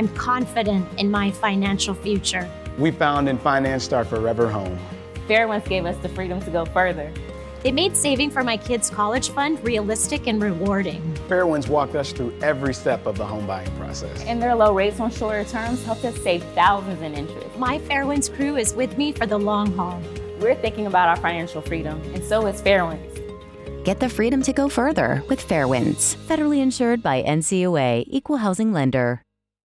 I'm confident in my financial future. We found and financed our forever home. Fairwinds gave us the freedom to go further. It made saving for my kids' college fund realistic and rewarding. Fairwinds walked us through every step of the home buying process. And their low rates on shorter terms helped us save thousands in interest. My Fairwinds crew is with me for the long haul. We're thinking about our financial freedom, and so is Fairwinds. Get the freedom to go further with Fairwinds. Federally insured by NCUA, Equal Housing Lender.